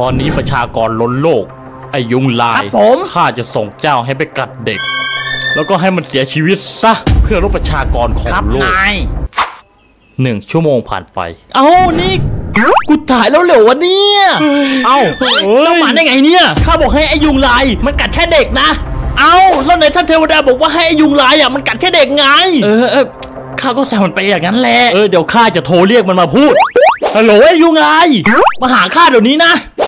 ตอนนี้ประชากรล้นโลก ไอยุงลาย ข้าจะส่งเจ้าให้ไปกัดเด็ก แล้วก็ให้มันเสียชีวิตซะ เพื่อลดประชากรของโลกหนึ่งชั่วโมงผ่านไป เอ้านี่กูถ่ายแล้วเหรอวะเนี่ย เอ้า้แล้วมาได้ไงเนี่ย ข้าบอกให้ไอยุงลาย มันกัดแค่เด็กนะ เอ้าแล้วไหนท่านเทวดาบอกว่าให้ไอยุงลายอะมันกัดแค่เด็กไง เออข้าก็แซวมันไปอย่างนั้นแหละ เออเดี๋ยวข้าจะโทรเรียกมันมาพูด ฮัลโหลไอยุงลาย มาหาข้าเดี๋ยวนี้นะ